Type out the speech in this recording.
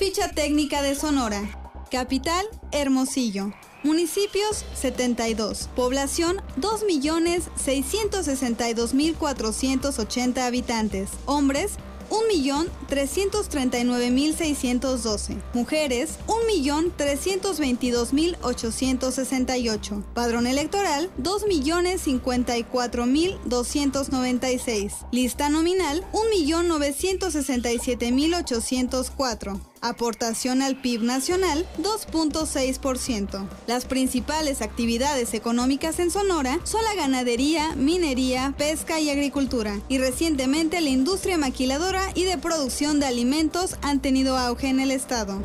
Ficha técnica de Sonora. Capital, Hermosillo. Municipios 72. Población 2.662.480 habitantes. Hombres 1.339.612. Mujeres, 1.322.868. Padrón electoral, 2.054.296. Lista nominal, 1.967.804. Aportación al PIB nacional 2.6%. Las principales actividades económicas en Sonora son la ganadería, minería, pesca y agricultura. Y recientemente la industria maquiladora y de producción de alimentos han tenido auge en el estado.